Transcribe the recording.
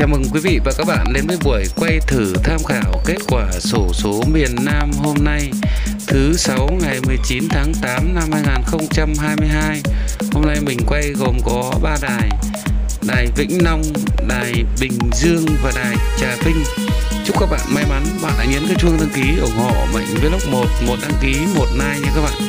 Chào mừng quý vị và các bạn đến với buổi quay thử tham khảo kết quả sổ số miền Nam hôm nay thứ 6 ngày 19 tháng 8 năm 2022. Hôm nay mình quay gồm có 3 đài. Đài Vĩnh Long, Đài Bình Dương và Đài Trà Vinh. Chúc các bạn may mắn. Bạn hãy nhấn cái chuông đăng ký ủng hộ Mạnh Vlog 1, một đăng ký, một like nha các bạn.